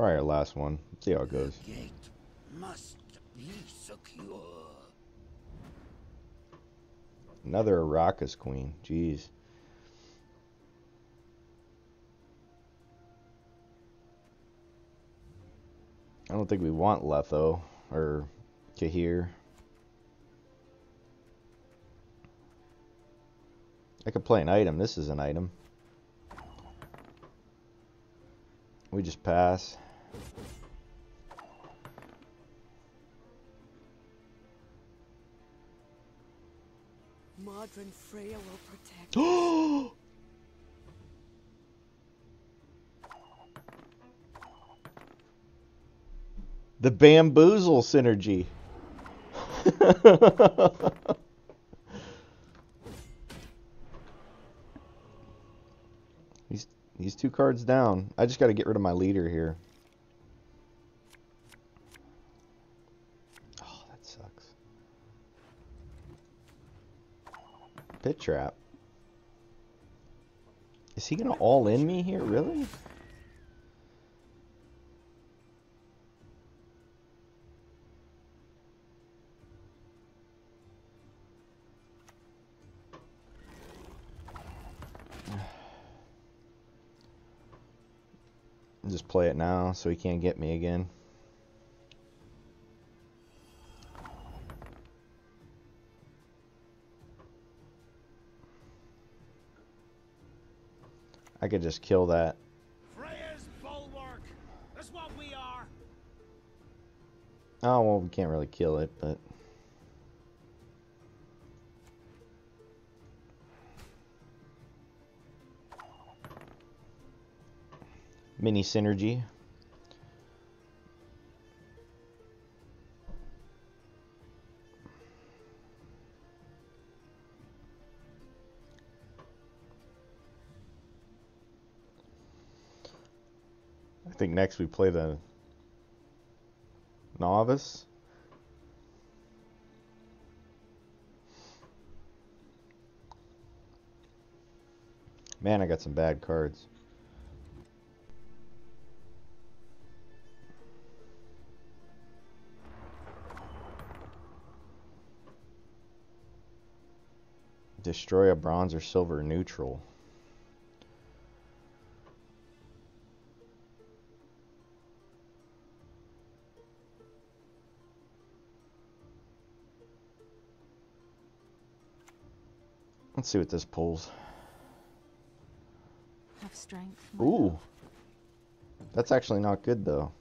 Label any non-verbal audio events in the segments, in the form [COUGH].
probably our last one. Let's see how it goes. Gate must be secure. Another Arachas queen. Jeez. I don't think we want Letho or Cahir. I could play an item. This is an item. We just pass. Modron Freya will protect. [GASPS] the bamboozle synergy. [LAUGHS] he's he's two cards down. I just got to get rid of my leader here. Oh, that sucks. Pit trap. Is he gonna all in me here? Really? [SIGHS] Just play it now so he can't get me again. I could just kill that. Freya's bulwark. That's what we are. Oh, well, we can't really kill it, but... Mini synergy. Think next we play the novice. Man, I got some bad cards. Destroy a bronze or silver neutral. Let's see what this pulls. Have strength. Ooh. That's actually not good though.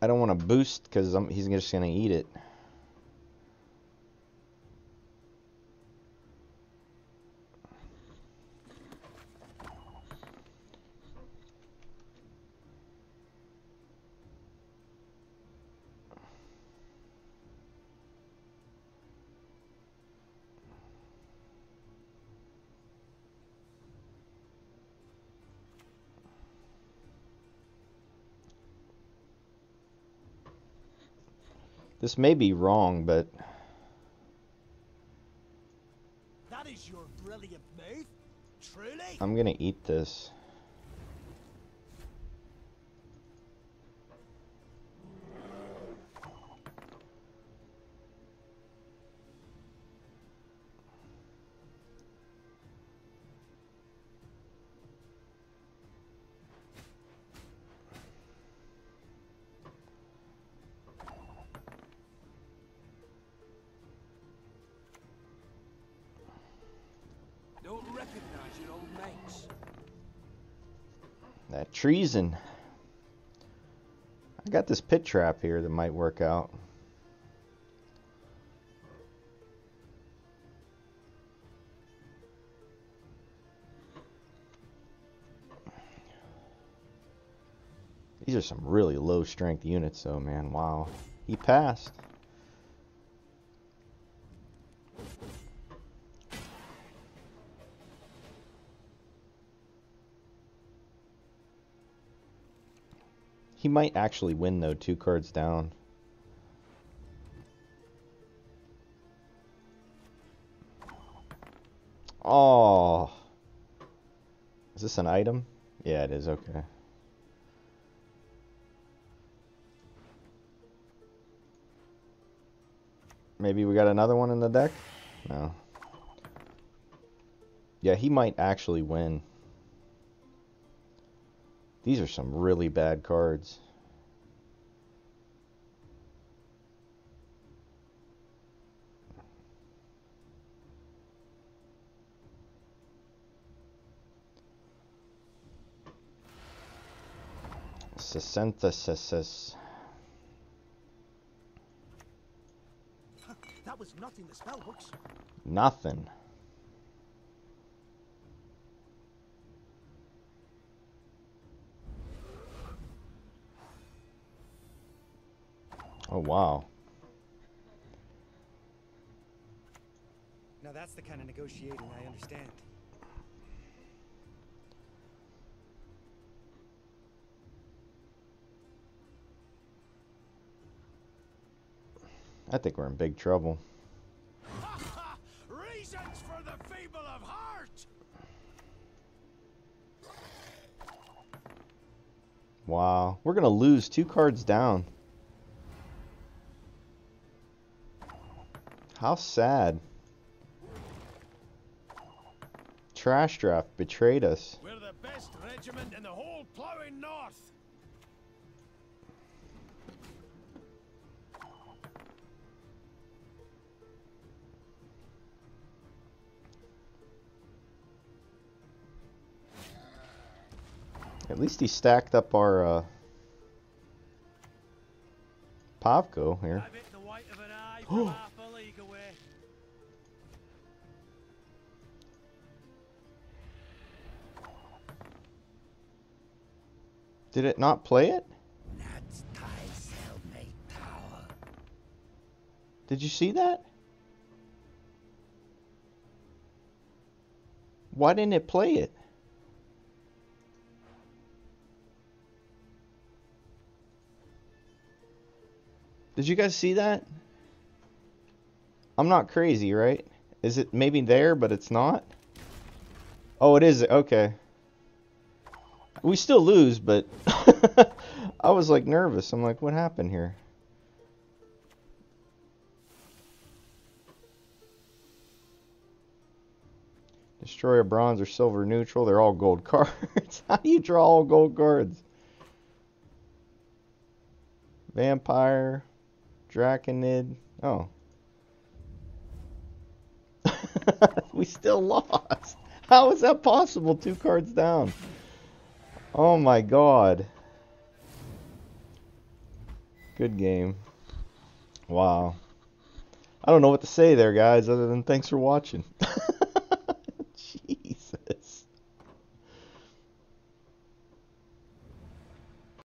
I don't want to boost because he's just going to eat it. This may be wrong, but That is your brilliant move. Truly. I'm going to eat this. That treason. I got this pit trap here that might work out. These are some really low strength units though, man. Wow. He passed. He might actually win though, two cards down. Oh. Is this an item? Yeah, it is. Okay. Maybe we got another one in the deck? No. Yeah, he might actually win. These are some really bad cards. Synthesis. That was not in the spell books. Nothing. Oh wow. Now that's the kind of negotiating I understand. I think we're in big trouble. [LAUGHS] Reasons for the feeble of heart! Wow. We're going to lose two cards down. How sad. Trash Draft betrayed us. We're the best regiment in the whole plowing north. At least he stacked up our uh, Pavko here. [GASPS] Did it not play it? Did you see that? Why didn't it play it? Did you guys see that? I'm not crazy, right? Is it maybe there, but it's not? Oh, it is. Okay. We still lose, but [LAUGHS] I was like nervous. I'm like, what happened here? Destroy a bronze or silver neutral. They're all gold cards. [LAUGHS] How do you draw all gold cards? Vampire. Draconid. Oh. [LAUGHS] we still lost. How is that possible? Two cards down. Oh my god. Good game. Wow. I don't know what to say there, guys, other than thanks for watching. [LAUGHS] Jeez.